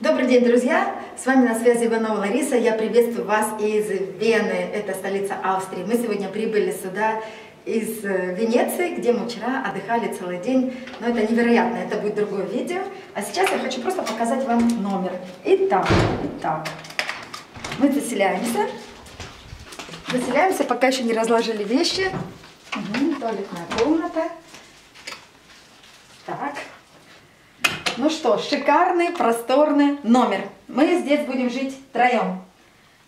Добрый день, друзья! С вами на связи Иванова Лариса. Я приветствую вас из Вены, это столица Австрии. Мы сегодня прибыли сюда из э, Венеции, где мы вчера отдыхали целый день. Но это невероятно, это будет другое видео. А сейчас я хочу просто показать вам номер. Итак, итак, мы заселяемся. Заселяемся, пока еще не разложили вещи. Угу, туалетная комната. Так. Ну что, шикарный, просторный номер. Мы здесь будем жить троем.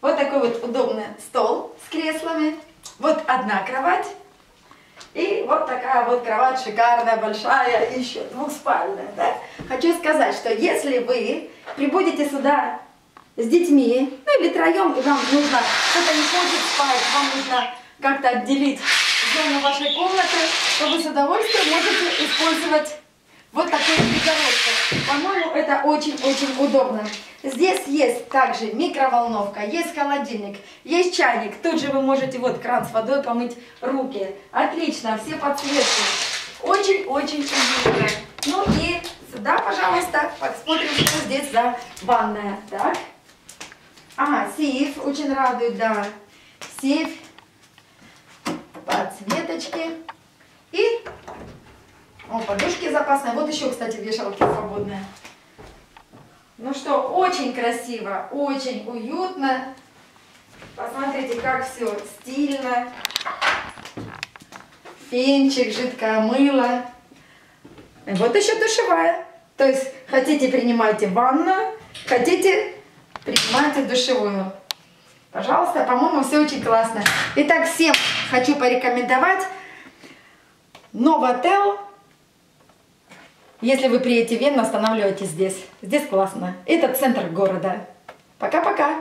Вот такой вот удобный стол с креслами. Вот одна кровать. И вот такая вот кровать шикарная, большая, еще двухспальная. Да? Хочу сказать, что если вы прибудете сюда с детьми, ну или троем, и вам нужно, кто-то не хочет спать, вам нужно как-то отделить зону вашей комнаты, то вы с удовольствием можете использовать вот такой это очень-очень удобно. Здесь есть также микроволновка, есть холодильник, есть чайник. Тут же вы можете вот кран с водой помыть руки. Отлично, все подсветки. Очень-очень уютно. Ну и сюда, пожалуйста, посмотрим, что здесь за ванная. Так. Ага, сейф очень радует, да. Сейф, подсветочки. И о, подушки запасные. Вот еще, кстати, вешалки свободные. Ну что, очень красиво, очень уютно. Посмотрите, как все стильно. Фенчик, жидкое мыло. И вот еще душевая. То есть, хотите, принимайте ванну, хотите, принимайте душевую. Пожалуйста, по-моему, все очень классно. Итак, всем хочу порекомендовать Новотел если вы приедете в Вену, останавливайтесь здесь. Здесь классно. Это центр города. Пока-пока.